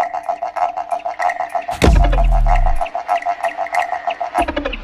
Thank you.